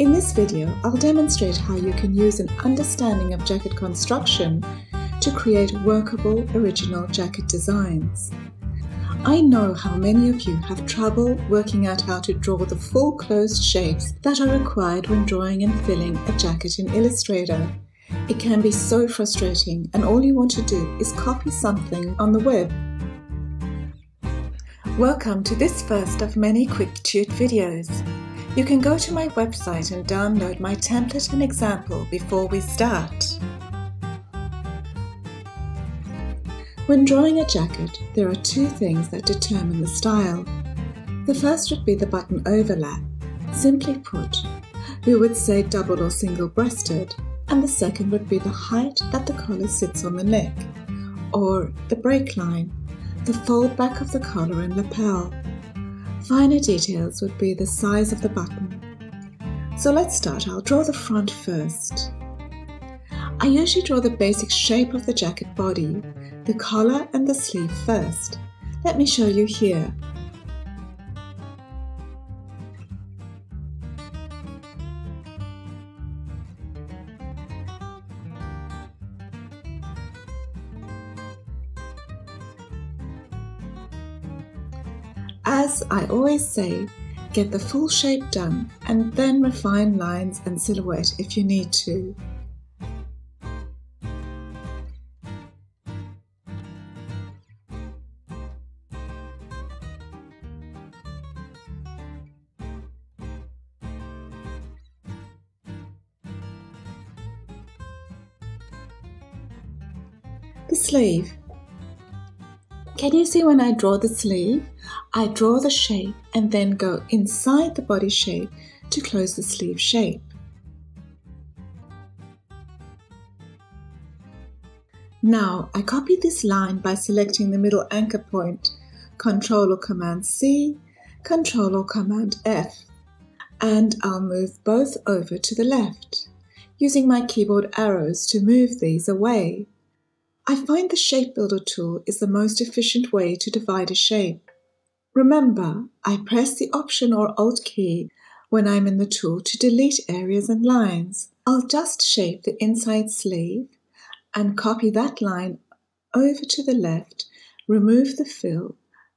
In this video, I'll demonstrate how you can use an understanding of jacket construction to create workable original jacket designs. I know how many of you have trouble working out how to draw the full closed shapes that are required when drawing and filling a jacket in Illustrator. It can be so frustrating and all you want to do is copy something on the web. Welcome to this first of many quick tute videos. You can go to my website and download my template and example before we start. When drawing a jacket, there are two things that determine the style. The first would be the button overlap. Simply put, we would say double or single breasted, and the second would be the height that the collar sits on the neck, or the break line, the fold back of the collar and lapel. Finer details would be the size of the button. So let's start. I'll draw the front first. I usually draw the basic shape of the jacket body, the collar and the sleeve first. Let me show you here. I always say, get the full shape done and then refine lines and silhouette if you need to. The sleeve can you see when I draw the sleeve? I draw the shape and then go inside the body shape to close the sleeve shape. Now I copy this line by selecting the middle anchor point, Control or Command C, Control or Command F, and I'll move both over to the left, using my keyboard arrows to move these away. I find the Shape Builder tool is the most efficient way to divide a shape. Remember, I press the Option or Alt key when I'm in the tool to delete areas and lines. I'll just shape the inside sleeve and copy that line over to the left, remove the fill,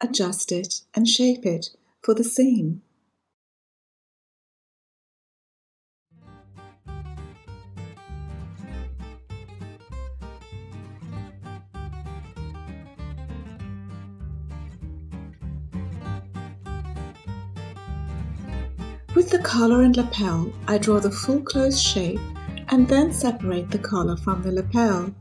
adjust it and shape it for the seam. With the collar and lapel, I draw the full closed shape and then separate the collar from the lapel.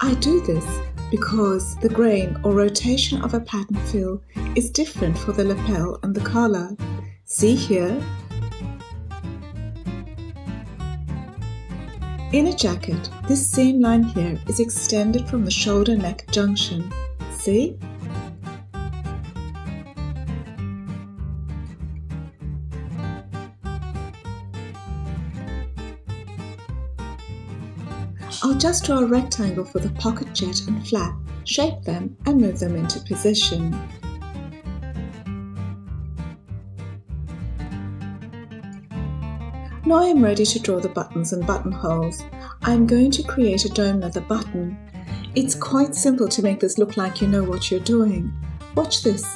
I do this because the grain or rotation of a pattern fill is different for the lapel and the collar. See here, In a jacket, this seam line here is extended from the shoulder neck junction. See? I'll just draw a rectangle for the pocket jet and flap, shape them and move them into position. Now I am ready to draw the buttons and buttonholes. I'm going to create a dome leather button. It's quite simple to make this look like you know what you're doing. Watch this.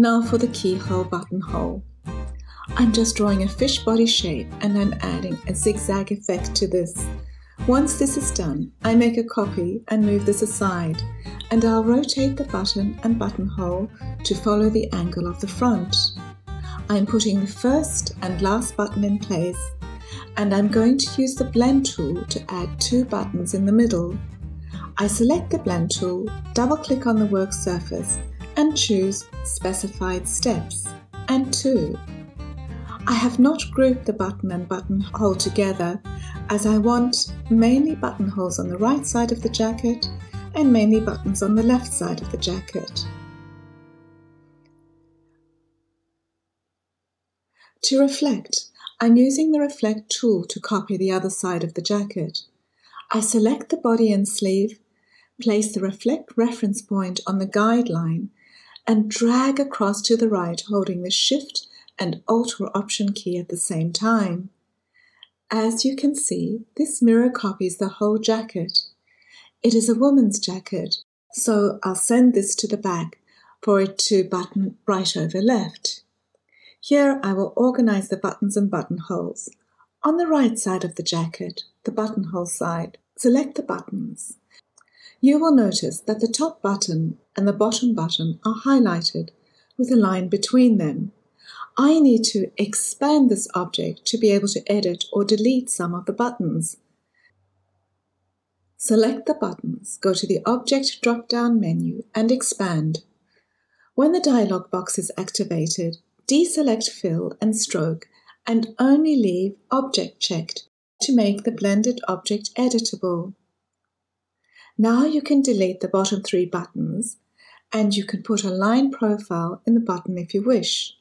Now for the keyhole buttonhole. I'm just drawing a fish body shape and I'm adding a zigzag effect to this. Once this is done, I make a copy and move this aside, and I'll rotate the button and buttonhole to follow the angle of the front. I'm putting the first and last button in place, and I'm going to use the blend tool to add two buttons in the middle. I select the blend tool, double click on the work surface and choose Specified Steps and 2. I have not grouped the button and buttonhole together as I want mainly buttonholes on the right side of the jacket and mainly buttons on the left side of the jacket. To reflect, I'm using the Reflect tool to copy the other side of the jacket. I select the body and sleeve, place the Reflect reference point on the guideline, and drag across to the right holding the Shift and Alt or Option key at the same time. As you can see, this mirror copies the whole jacket. It is a woman's jacket, so I'll send this to the back for it to button right over left. Here I will organize the buttons and buttonholes. On the right side of the jacket, the buttonhole side, select the buttons. You will notice that the top button and the bottom button are highlighted with a line between them. I need to expand this object to be able to edit or delete some of the buttons. Select the buttons, go to the Object drop-down menu and expand. When the dialog box is activated, deselect fill and stroke and only leave object checked to make the blended object editable. Now you can delete the bottom three buttons and you can put a line profile in the button if you wish.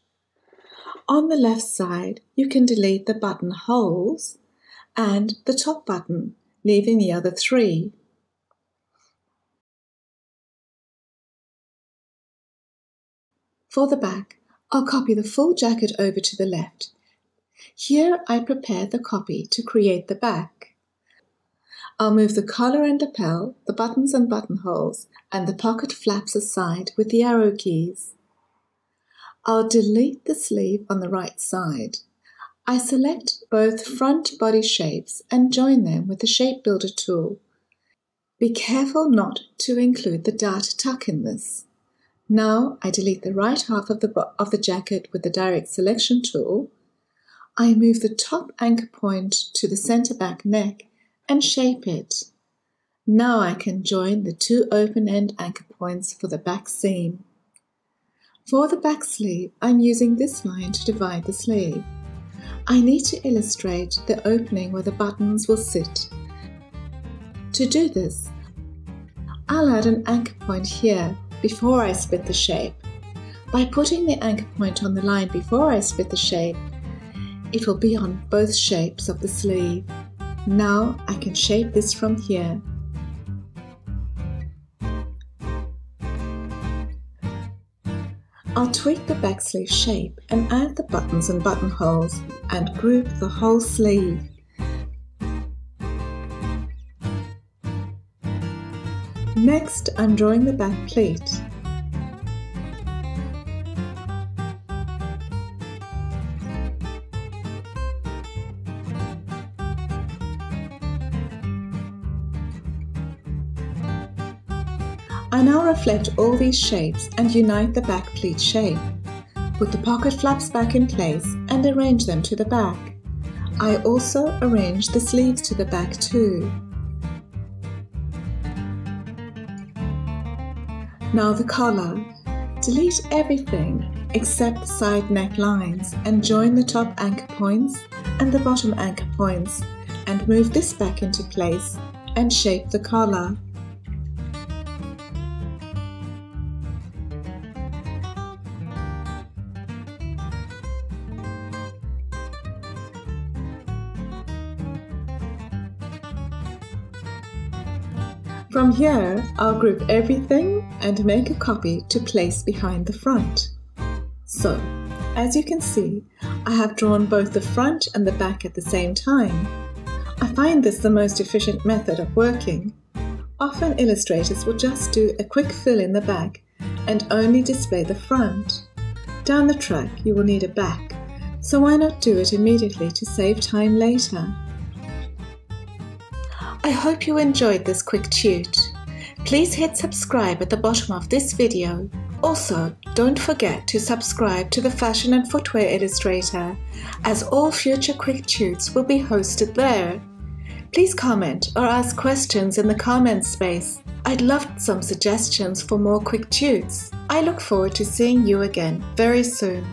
On the left side, you can delete the button holes and the top button, leaving the other three. For the back, I'll copy the full jacket over to the left. Here I prepare the copy to create the back. I'll move the collar and lapel, the buttons and buttonholes, and the pocket flaps aside with the arrow keys. I'll delete the sleeve on the right side. I select both front body shapes and join them with the Shape Builder tool. Be careful not to include the dart tuck in this. Now I delete the right half of the, of the jacket with the direct selection tool. I move the top anchor point to the center back neck and shape it. Now I can join the two open end anchor points for the back seam. For the back sleeve, I'm using this line to divide the sleeve. I need to illustrate the opening where the buttons will sit. To do this, I'll add an anchor point here before I split the shape. By putting the anchor point on the line before I split the shape, it will be on both shapes of the sleeve. Now I can shape this from here. I'll tweak the back sleeve shape and add the buttons and buttonholes and group the whole sleeve. Next, I'm drawing the back pleat. Reflect all these shapes and unite the back pleat shape. Put the pocket flaps back in place and arrange them to the back. I also arrange the sleeves to the back too. Now the collar. Delete everything except the side neck lines and join the top anchor points and the bottom anchor points and move this back into place and shape the collar. From here, I'll group everything and make a copy to place behind the front. So, as you can see, I have drawn both the front and the back at the same time. I find this the most efficient method of working. Often illustrators will just do a quick fill in the back and only display the front. Down the track you will need a back, so why not do it immediately to save time later? I hope you enjoyed this quick tute. Please hit subscribe at the bottom of this video. Also, don't forget to subscribe to the Fashion and Footwear Illustrator, as all future quick tutes will be hosted there. Please comment or ask questions in the comments space. I'd love some suggestions for more quick tutes. I look forward to seeing you again very soon.